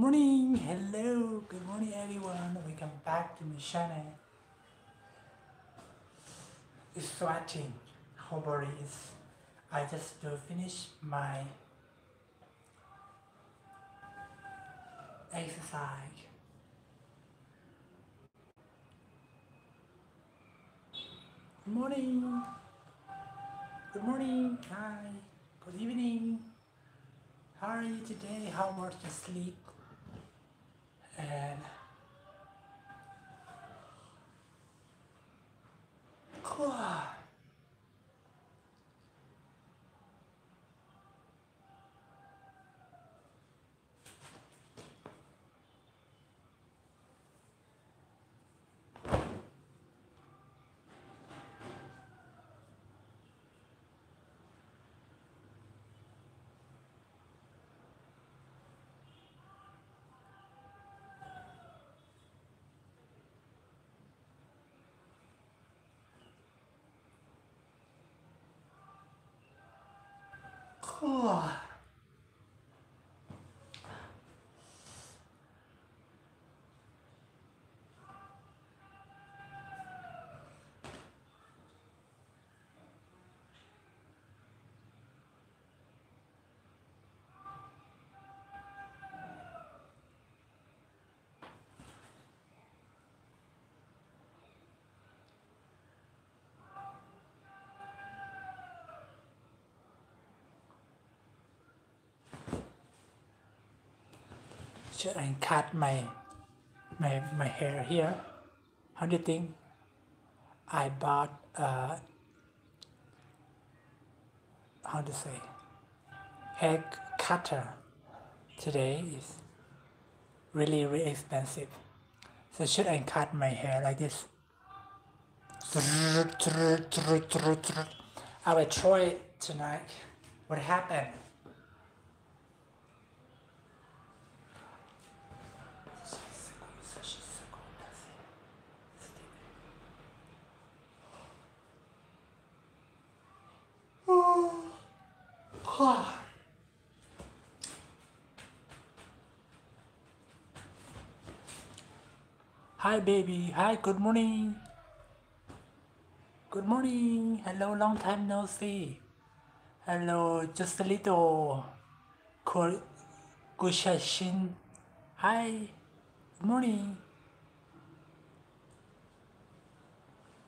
Morning, hello, good morning everyone. Welcome back to my channel. It's sweating. Whole body is. I just do finish my exercise. Good morning. Good morning. Hi. Good evening. How are you today? How was your sleep? And cool. 呵。should I cut my my my hair here? How do you think? I bought uh, how to say hair cutter today is really really expensive. So should I cut my hair like this? I will try tonight. What happened? Hi baby, hi, good morning. Good morning. Hello, long time no see. Hello, just a little Gushashin. Hi, good morning.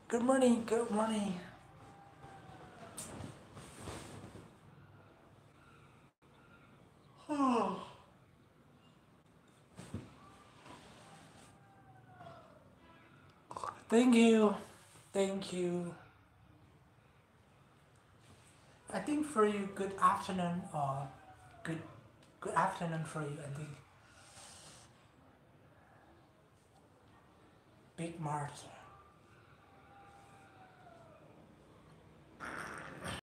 Good morning, good morning. Thank you. Thank you. I think for you, good afternoon or good good afternoon for you, I think. Big March.